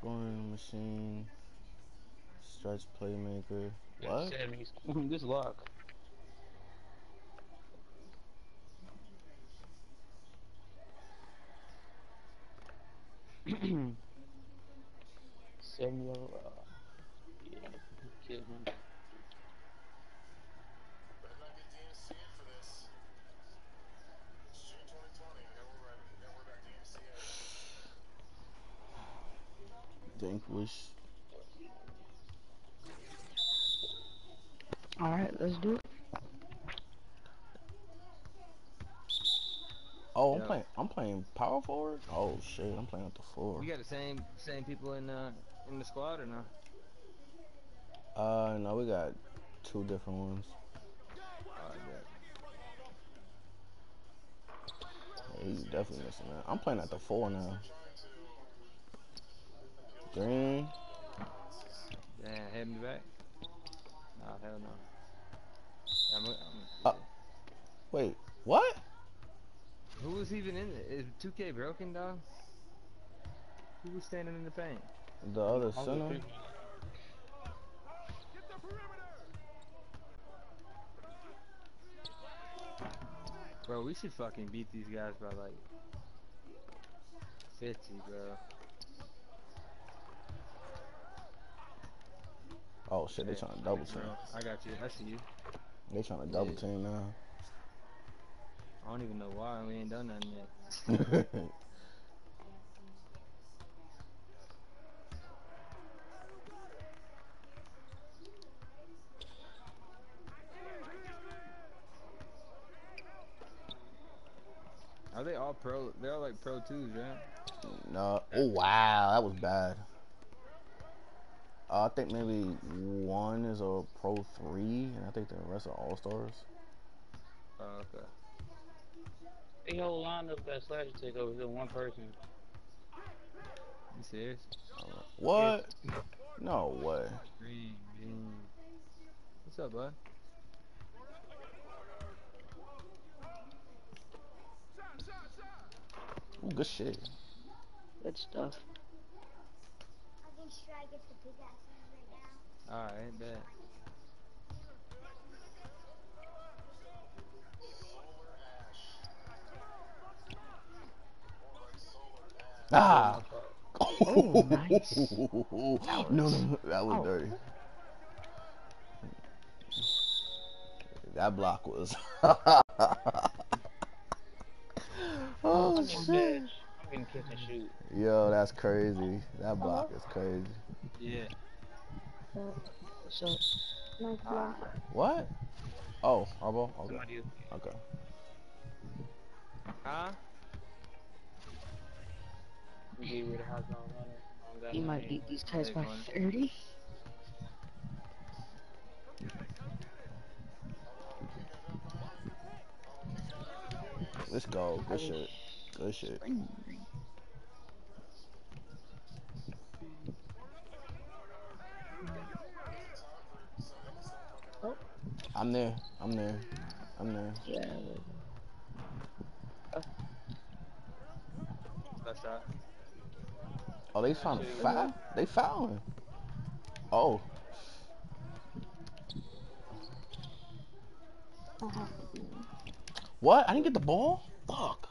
Scoring machine. Stretch playmaker. What? this lock. Seven level. Uh, yeah, kill him. Vanquish. Alright, let's do it. Oh, I'm Yeah. Playing. I'm playing power forward. Oh shit, I'm playing at the four. We got the same same people in uh in the squad or no? Uh, no, we got two different ones. Oh, Yeah, he's definitely missing that. I'm playing at the four now. Green. Damn, head me back. Nah, hell no. I'm, I'm, Uh, Wait, what? Who was even in it? Is 2K broken, dog? Who was standing in the paint? The other center. Bro, we should fucking beat these guys by like 50, bro. Oh shit, they Yeah, trying to double bro, team. I got you. I see you. They trying to double Yeah. team now. I don't even know why we ain't done nothing yet. Are they all pro? They're all like pro twos, right? no. Oh wow, that was bad. Uh, I think maybe one is a pro three, and I think the rest are all stars. Oh, okay. They whole lineup got slash take over to one person. You serious? What? No way. What's up, bud? Ooh, good shit. Good stuff. Alright, bet. Ah. Oh, nice. no, no, no, that was Oh. dirty. That block was. oh shit. I'm getting kiss and shoot. Yo, that's crazy. That block is crazy. Yeah. So, nice block. What? Oh, Arbo? Okay. Somebody Okay. Huh? You no might beat these guys by 30. Let's go. Good shit. Good shit. Oh. I'm there. I'm there. I'm there. Yeah. Left shot. Oh, they trying to foul? They found fouling. Oh. Uh-huh. What? I didn't get the ball? Fuck.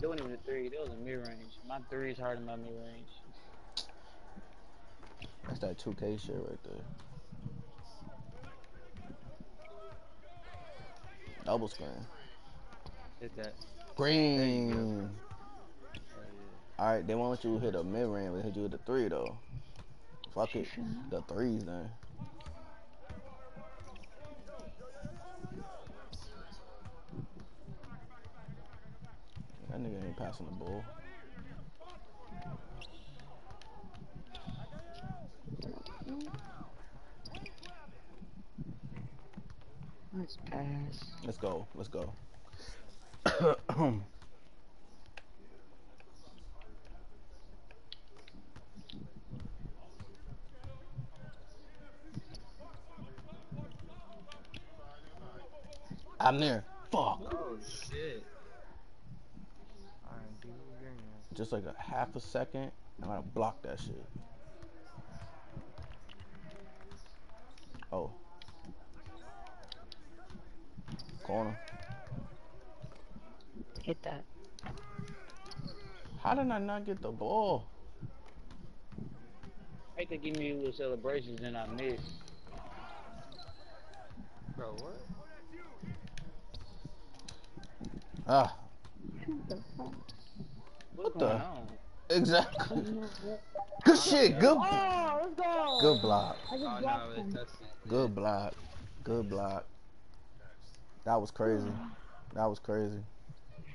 That wasn't even a three. That was a mid range. My three is harder than my mid range. That's that 2K shit right there. Double screen. Hit that. Green. Oh, Alright, they won't let you hit a mid range, they hit you with the three though. Fuck it. The threes then. That nigga ain't passing the ball. Nice pass. Let's go. Let's go. I'm there. Fuck. Oh shit. Alright, dude, green. just like a half a second, I'm gonna block that shit. Oh. Corner. Hit that. How did I not get the ball? I hate to give me a little celebrations and I missed. Bro, what? Ah, What's What going the- on? exactly. Good shit. Good. Oh, let's go. Good block. Oh no, it, him. that's Good block. Good block. That was crazy. That was crazy.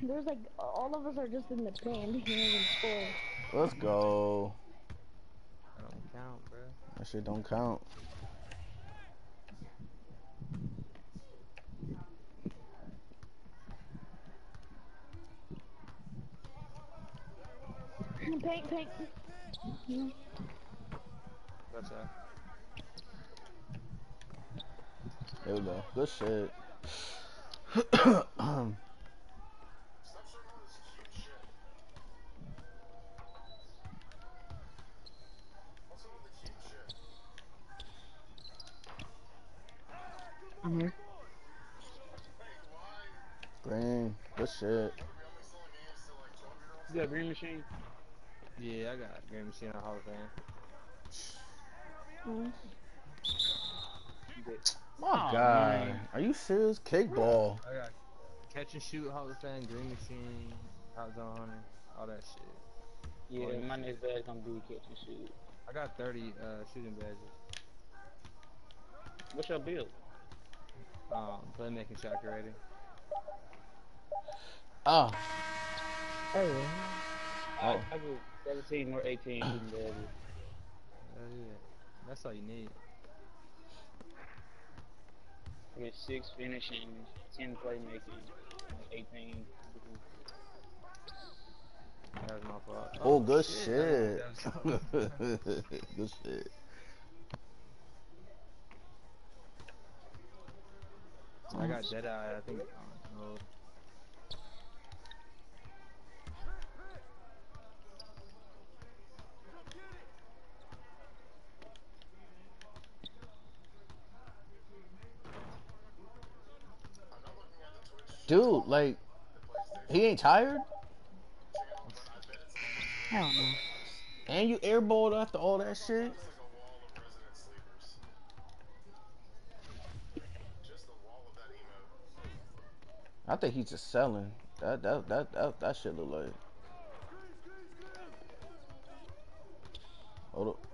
There's like all of us are just in the paint. We can't even score. Let's go. that don't count, bro. That shit don't count. Paint, paint. That's uh. There we go. Good shit. I'm here. Green. Good shit. You got green machine? Yeah, I got Green Machine on Hall of Fame. Mm. My Aw, God. man. Are you serious? Kickball. I got Catch and Shoot Hall of Fame, Green Machine, Hot Zone Hunter, all that shit. Yeah, my next bad's gonna be catch and shoot. I got 30 uh, shooting badges. What's your build? Um, playmaking shot rating. Ah. Oh, yeah. I, Oh. I go 17 or 18 shooting badges. Hell yeah. That's all you need. I get 6 finishing, 10 playmaking, 18. That my fault. Oh, oh good shit. shit. That was- that was- good shit. I got Deadeye, I think. on mode. Dude, like, he ain't tired? Hell no. And you airballed after all that shit? I think he's just selling. That that that that, that shit look like. Hold up.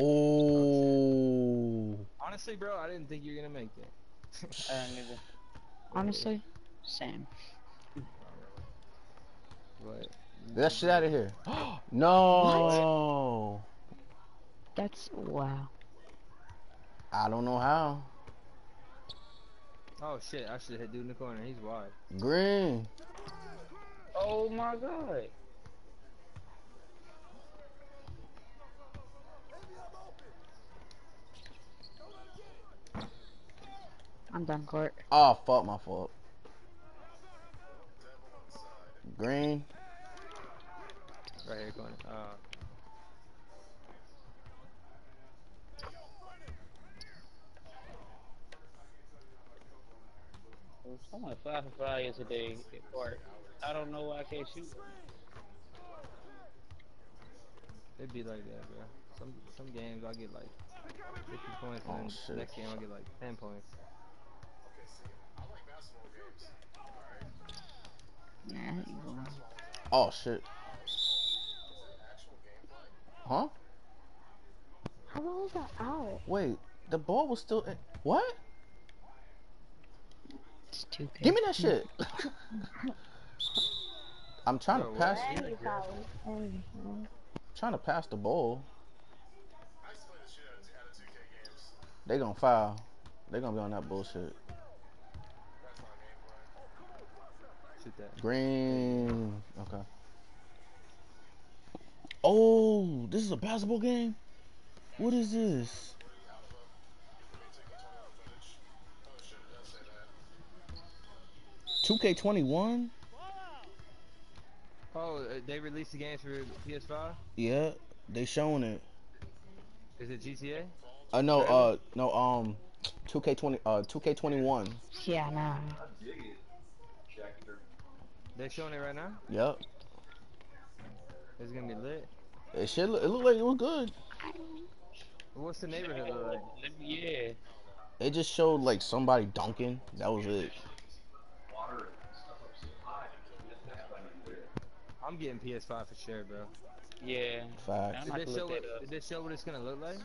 Oh. Honestly, bro, I didn't think you were gonna make that. I don't either. Honestly, same. But that shit out of here. no. What? That's wow. I don't know how. oh shit, I should have hit dude in the corner. He's wide. Green. Oh my god. I'm done, court. Oh, fuck my fault. Green. Right here, corner. Uh, I went 5 for 5 yesterday at park. I don't know why I can't shoot. it'd be like that, bro. Some some games I get like 50 points, Oh, and shit. next game I get like 10 points. Nah, you wrong. Oh shit. Huh? How long was that out? Wait, the ball was still in. What? It's too good. Give me that shit. I'm trying to what? pass. Yeah, Trying to pass the ball. They gonna foul. They gonna be on that bullshit. Shoot that. Green. Okay. Oh, this is a basketball game. What is this? 2K21? Oh, uh, they released the games for PS5. Yeah, they showing it. Is it GTA? Uh no, uh no, um 2K20 uh 2K21. Yeah, nah. They showing it right now. Yep. It's gonna be lit. It should look, it looked like it was good. What's the neighborhood look like? Yeah. It just showed like somebody dunking. That was it. I'm getting PS5 for sure, bro. Yeah. Fact. I'm Did they show what? Did they show what it's gonna look like?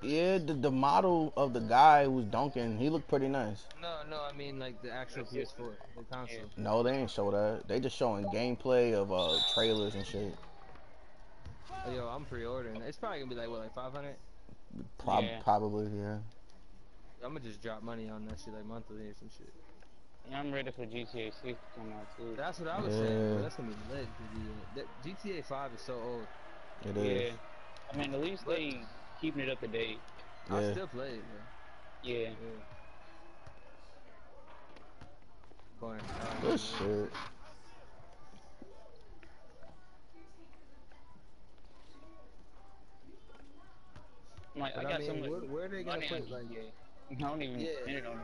Yeah, the, the model of the guy who's dunking, he looked pretty nice. No, no, I mean like the actual PS4, the console. No, they ain't show that. They just showing gameplay of uh trailers and shit. Oh, yo, I'm pre-ordering. It's probably gonna be like what, like 500? Prob- Yeah. Probably, yeah. I'm gonna just drop money on that shit like monthly or some shit. Yeah, I'm ready for GTA 6 to come out too. That's what I was saying. Bro. That's gonna be lit. 'cause the- that- GTA 5 is so old. It Yeah. is. I mean, at least they keeping it up to date. I Yeah. still play it, bro. Yeah. Yeah. Going. uh, Good shit. I'm like, But I I, got mean, some where, where are they gonna money put like? GTA. I don't even Yeah. spend it on.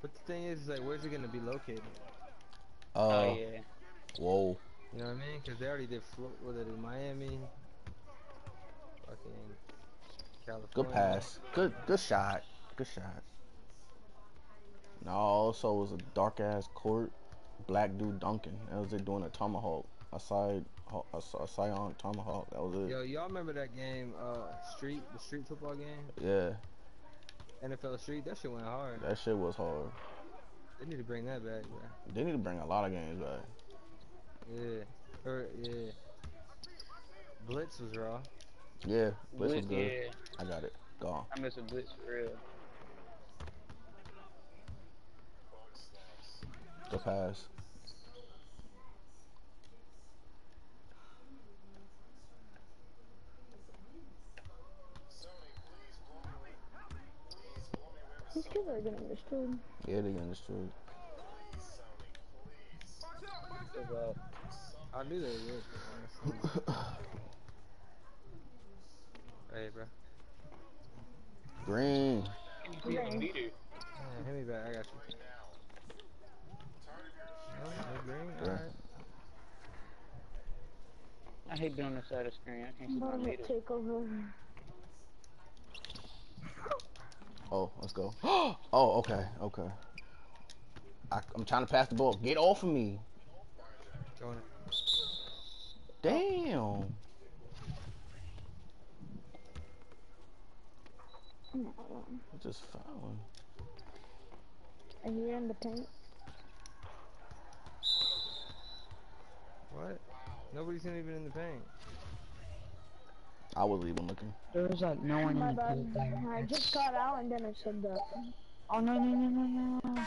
But the thing is, is like, where's it gonna be located? Uh, Oh yeah. whoa. You know what I mean? Because they already did Flo- what it in Miami, fucking California. Good pass. Good good shot. Good shot. No, also it was a dark ass court. Black dude dunking. That was it doing a tomahawk. A side a, a scion tomahawk. That was it. Yo, y'all remember that game, uh, Street, the street football game, Yeah. NFL Street? That shit went hard. That shit was hard. They need to bring that back, bro. They need to bring a lot of games back. Yeah. Or yeah. Blitz was raw. Yeah, Blitz was good. yeah. I got it. Gone. I miss a Blitz for real. Good pass. These kids are getting destroyed. Yeah, they understood. Cause, uh, I knew they would. honestly. hey, bro. Green. you Green. beat hit me back. I got you. No, no green. Alright. I hate being on the side of the screen. I can't see my But leader. take over. Oh, let's go. oh, okay, okay. I, I'm trying to pass the ball. Get off of me. Going it. Damn. No, Just fouling. and you're in the paint. What? Nobody's even in the paint. I wasn't even looking. There was like no one My in the bad. paint. I just got out and then I said that. Oh no no no no no.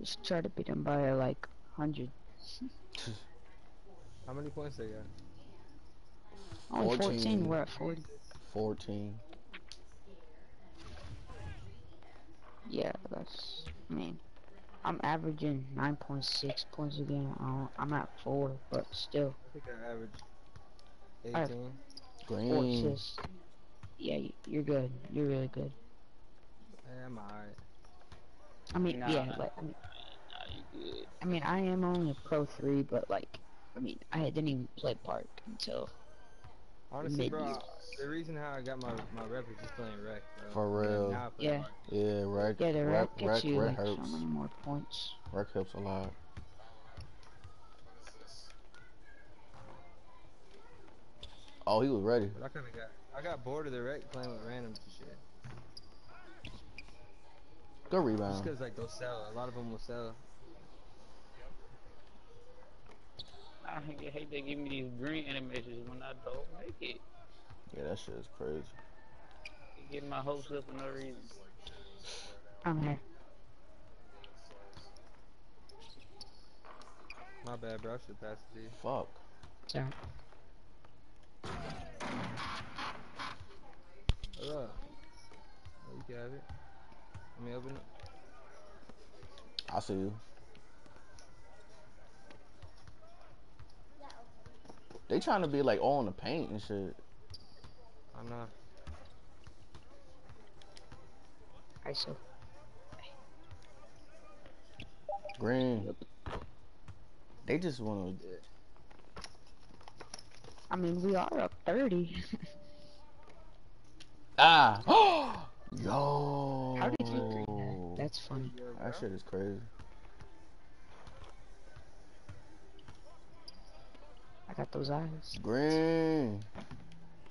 Just try to beat him by like hundred. How many points they got? Only 14. 14. We're at 40. 14. Yeah, that's. I mean, I'm averaging 9.6 points a game. Uh, I'm at four, but still I think I averaged I 18. four Green. assists. Yeah, you're good. You're really good. Yeah, I'm alright. I mean, Nah. yeah, but I mean, Nah, you good. I mean, I am only a pro three, but like, I mean, I didn't even play park until. Honestly, bro, Mid-year. The reason how I got my my rep is just playing rec, bro. For real. now I play Yeah. Mark. Yeah, wreck. Yeah, the wreck, rec gets wreck, you wreck like hurts. so many more points. Rec helps a lot. Oh, he was ready. But I kind of got I got bored of the rec playing with randoms and shit. Good Just rebound. because like they'll sell, a lot of them will sell. I hate, hate they give me these green animations when I don't make it. Yeah, that shit is crazy. They Get my hopes up for no reason. I'm here. My bad, bro. I should pass it to you. Fuck. Yeah. Hold up. Oh, you can have it. Let me open it. I see you. They trying to be like all in the paint and shit. I know. ISO. Green. They just want to. I mean, we are up 30. Ah. Yo. How did you green that? That's funny. That shit is crazy. Got those eyes. Green.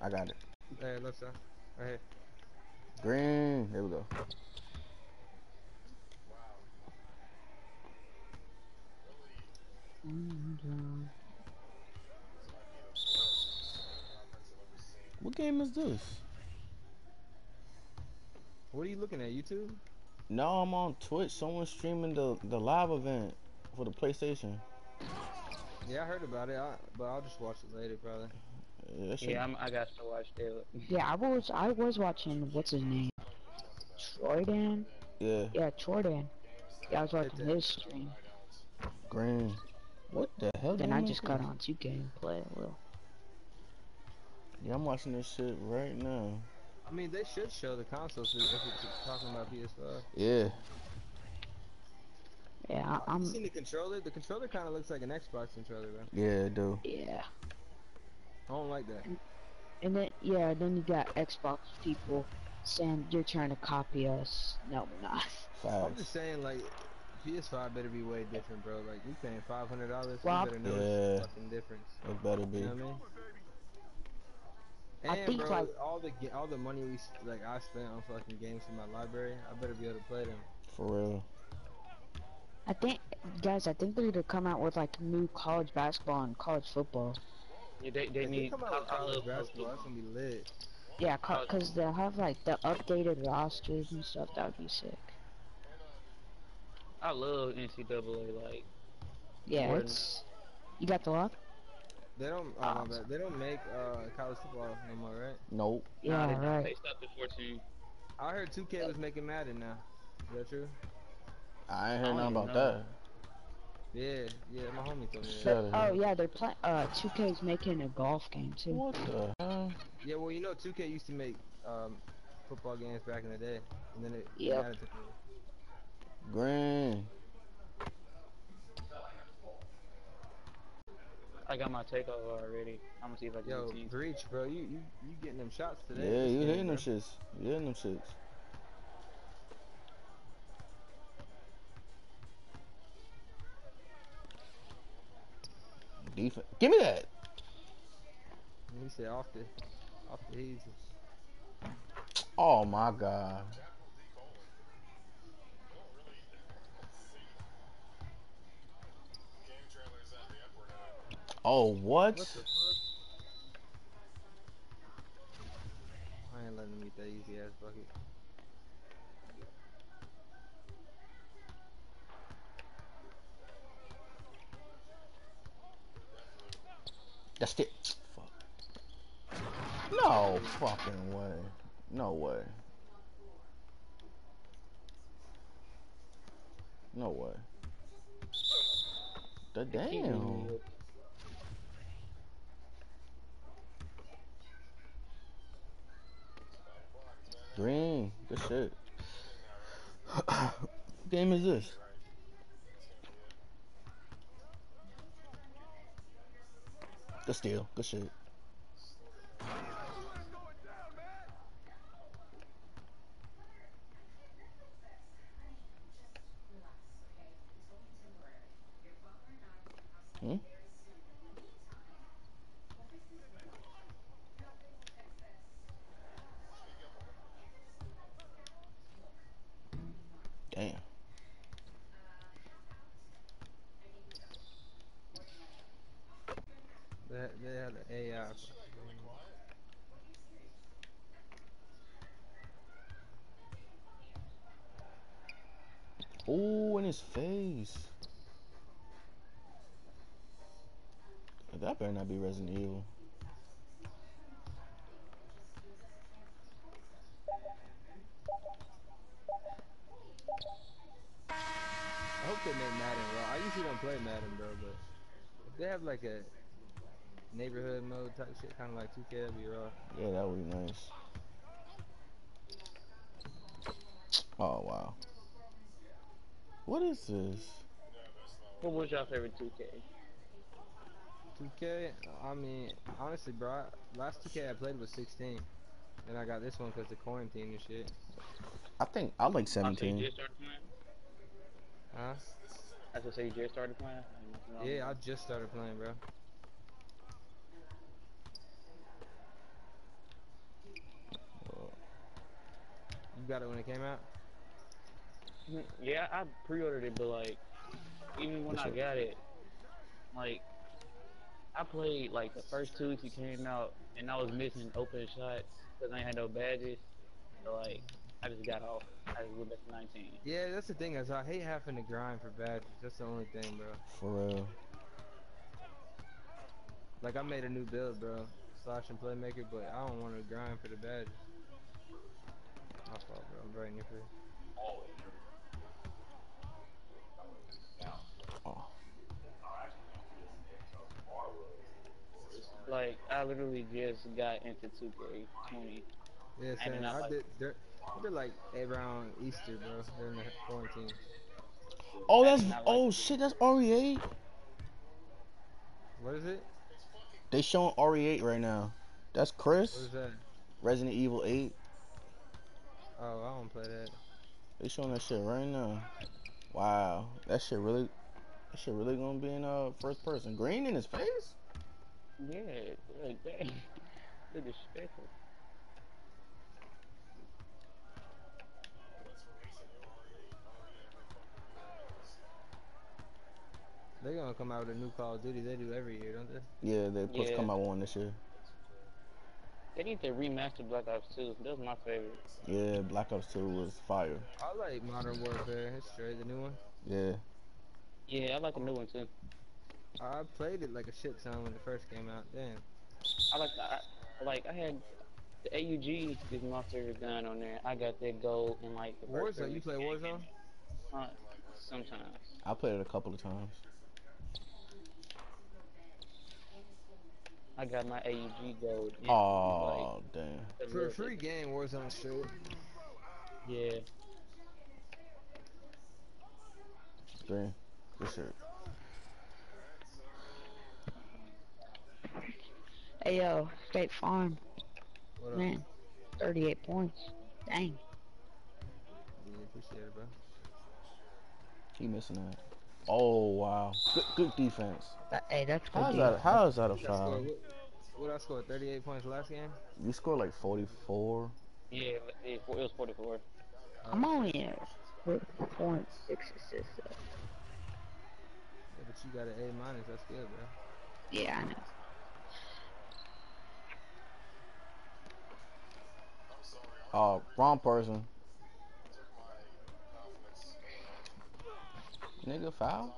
I got it. Hey, left side. Right here. Green. There we go. What game is this? What are you looking at? YouTube? No, I'm on Twitch. Someone's streaming the the live event for the PlayStation. Yeah, I heard about it, I, but I'll just watch it later, probably. Yeah, Yeah, I'm, I got to watch that. Yeah, I was I was watching what's his name? Troydan? yeah. Yeah, Troydan. Yeah, I was watching his stream. Green. What the hell? Then I just got this? on 2K and played a little. Yeah, I'm watching this shit right now. I mean, they should show the consoles if if it's talking about PS5. Yeah. Yeah, I, You I'm. seen the controller? The controller kind of looks like an Xbox controller, bro. Yeah, dude. Yeah. I don't like that. And then yeah, then you got Xbox people saying you're trying to copy us. No, we're not. I'm just saying, like, PS5 better be way different, bro. Like, you paying five hundred dollars, Well, you better know Yeah. the fucking difference. It better be. You know what I mean? I think, bro, like- all the all the money we like I spent on fucking games in my library, I better be able to play them. For real. I think, guys, I think they're gonna come out with like new college basketball and college football. Yeah, they, they If they need. come out with college basketball, that's gonna be lit. Yeah, cause they'll have like the updated rosters and stuff. That would be sick. I love NCAA. Like, Yeah, Jordan. it's. You got the lock? They don't, oh, Ah. they don't make uh college football no more, right? Nope. Yeah, nah, they, right. They stopped at 14. I heard 2K was making Madden now. Is that true? I ain't I heard nothing about know. that. Yeah, yeah, my homie told me Shut that. up. Oh yeah, they're playing. Uh, 2K's making a golf game too. What the hell? Yeah, well, you know, 2K used to make um football games back in the day, and then it Yep. Madden took over. I got my takeover already. I'm gonna see if I can Yo. Breach, bro, you you you getting them shots today? Yeah, you game, hitting them shits. You hitting them shits. Defense. Give me that. He said off the off the easy. Oh my god. Oh what? What? I ain't letting him eat that easy ass bucket. That's it. Fuck. No fucking way. No way. No way. The damn. Green. Good shit. what game is this? Good steal. Good shit. Hmm? Damn. They they had an AI. Oh, in his face. That better not be Resident Evil. I hope they make Madden raw. I usually don't play Madden, bro, but if they have like a neighborhood mode type shit, kind of like 2K, that'd be raw. Yeah, that would be nice. Oh wow. What is this? What was your favorite 2K? 2K, I mean, honestly, bro, last 2K I played was 16, and I got this one because of the quarantine and shit. I think I like Oh, so you 17. just started playing? Huh? I just say you just started playing? Yeah, I just started playing, bro. You got it when it came out? Yeah, I pre-ordered it, but like, even when What's I up? got it, like, I played like the first two weeks it came out, and I was missing open shots because I ain't had no badges. So like, I just got off. I just went back to 19. Yeah, that's the thing is I hate having to grind for badges. That's the only thing, bro. For real. Like I made a new build, bro, slash and playmaker, but I don't want to grind for the badges. My fault, bro. I'm right in your face. Oh. Like, I literally just got into 2K20. Yeah, I did I like- did. They're, they're like around Easter, bro. They're in the quarantine. Oh, that's not like oh shit. That's RE8. What is it? They showing RE8 right now. That's Chris. is that? Resident Evil 8. Oh, I don't play that. They showing that shit right now. Wow, that shit really, that shit really gonna be in uh first person. Green in his face. Yeah, like, dang. They're disrespectful. They're gonna come out with a new Call of Duty. They do every year, don't they? Yeah, they supposed to come out one this year. They need to remaster Black Ops 2. That was my favorite. Yeah, Black Ops 2 was fire. I like Modern Warfare. It's straight, the new one. Yeah, Yeah, I like the new one too. I played it like a shit ton when it first came out. Damn. I like the, I, like I had the AUG is my favorite gun on there. I got that gold and like the first Warzone. You play Warzone? Uh, sometimes. I played it a couple of times. I got my AUG gold. and, Oh damn. like, the For a little- free game, Warzone straight. Yeah. Green. Good shit. Hey yo, State Farm, What up? man, 38 points. Dang. Yeah, appreciate it, bro. He missing that. Oh wow. Good, good defense. That, hey, that's good. How's dude. that? How is that a What I scored, foul? what, what I scored? 38 points last game. You scored like 44. Yeah, it, it was 44. I'm only at 4.6 assists. Yeah, but you got an A minus. That's good, bro. Yeah, I know. Oh, wrong person. Nigga foul?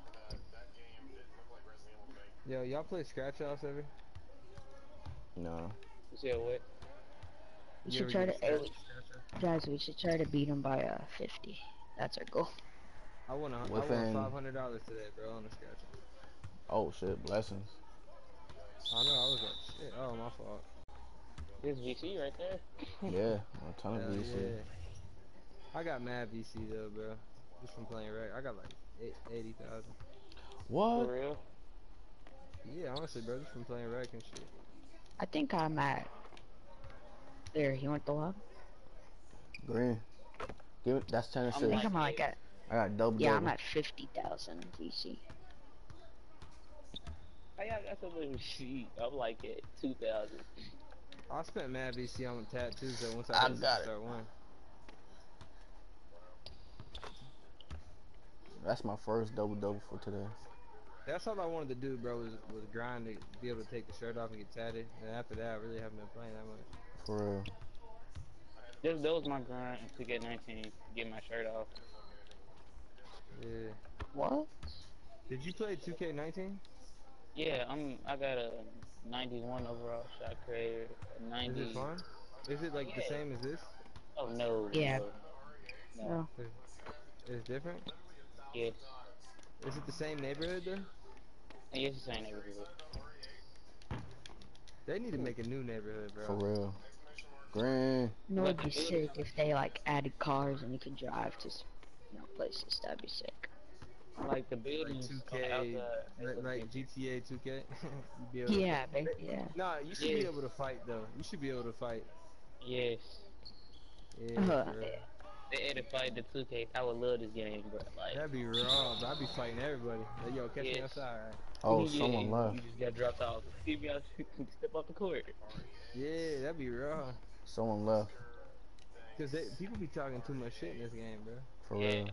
Yo, y'all play scratch offs ever? No. You said what? We You should try to, scratch- hey, guys, we should try to beat them by uh 50. That's our goal. I won, a, I Within- won $500 today, bro, on the scratch off. Oh shit, blessings. I know, I was like, shit, oh, my fault. This GC right there. Yeah, a ton of Hell VC. yeah. I got mad VC though, bro. Just from playing rec. I got like 80,000. What? For real. Yeah, honestly, bro, just from playing rec and shit. I think I'm at. There, you want the log? Green. Give it, that's 10 I think I'm like at. I got double Yeah, double. I'm at 50,000 VC. I got that's a little sheet. I'm like at 2,000. I spent mad VC on the tattoos though once I I, hit got it. start one. That's my first double double for today. That's all I wanted to do, bro, was, was grind to be able to take the shirt off and get tatted. And after that, I really haven't been playing that much. For real. This, that was my grind to get 19, get my shirt off. Yeah. What? Did you play 2K19? Yeah, I'm. I got a 91 overall shot creator. 90. Is it fun? Is it like the same as this? Oh no. Yeah. No. no. No. It's different? Yes. Is it the same neighborhood though? Yes, it's saying neighborhood. They need to make a new neighborhood, bro. For real. Grand. You know, it'd be sick if they like added cars and you could drive to, s- you know, places. That'd be sick. Like the Like 2K, outside, they like, like. GTA 2K. You'd be able to- Yeah, ba- yeah. Nah, you should be able to fight though. You should be able to fight. Yes. Yeah, Uh, bro. They had to fight the 2K. I would love this game, but like. That'd be raw, bro. I'd be fighting everybody. Like, yo, catch me Yes. outside. Right? Oh, yeah, someone left. You just got dropped off. See me out. Step off the court. Yeah, that'd be raw. Someone left. Cause they, people be talking too much shit in this game, bro. For Yeah. real.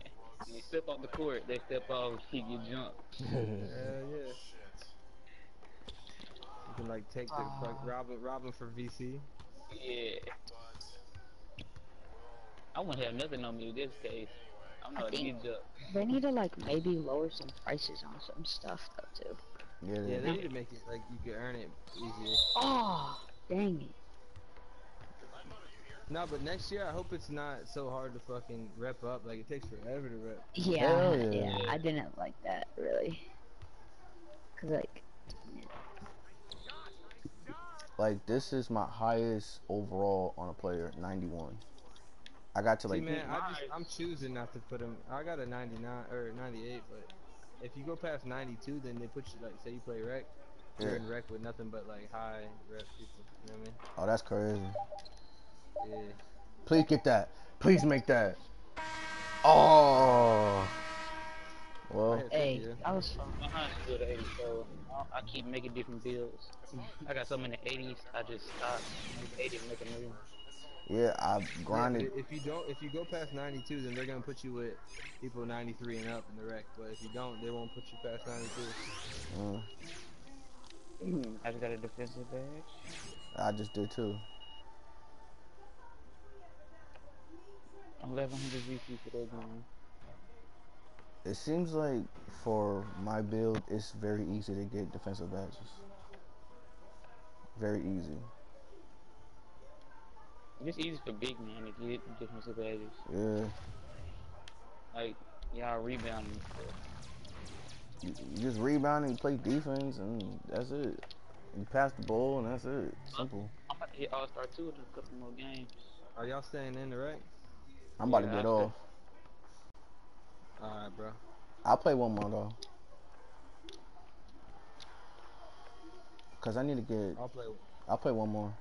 You step off the court, they step off, she get jumped. Hell yeah. You can like take the like Ah. Robin, Robin for VC. Yeah. I wouldn't have nothing on me in this case. I'm I not think- get jumped. They need to like maybe lower some prices on some stuff though too. Yeah, Yeah, they- they need to make it like you can earn it easier. Oh, dang it. No, but next year I hope it's not so hard to fucking rep up. Like it takes forever to rep. Yeah, Hell yeah, yeah. I didn't like that really. Cause like, like this is my highest overall on a player, 91. I got to See, like man, I just, I'm choosing not to put him. I got a 99 or 98, but if you go past 92, then they put you like say you play rec, you're Yeah. in rec with nothing but like high rep people. You know what I mean? Oh, that's crazy. I mean? Yeah. Please get that. Please make that. Oh. Well, hey, you. that was fun. My hunt's good 80, so I- I keep making different builds. I got some in the 80s, I just stopped. Make 80 and make a new yeah, I've Yeah, grinded. if you don't, if you go past 92, then they're gonna put you with people 93 and up in the rec. But if you don't, they won't put you past 92. Mm, Mm, I just got a defensive badge. I just did too. 1100 VC for that game. It seems like for my build, it's very easy to get defensive badges. Very easy. It's easy for big man to get defensive badges. Yeah. Like, y'all rebounding and. You, you just rebound and you play defense, and that's it. You pass the ball, and that's it. Uh, Simple. I'm about to hit All Star 2 in a couple more games. Are y'all staying in the rec? I'm about Yeah, to get off. All right, bro. I'll play one more though. Cause I need to get. I'll play. I'll play one more.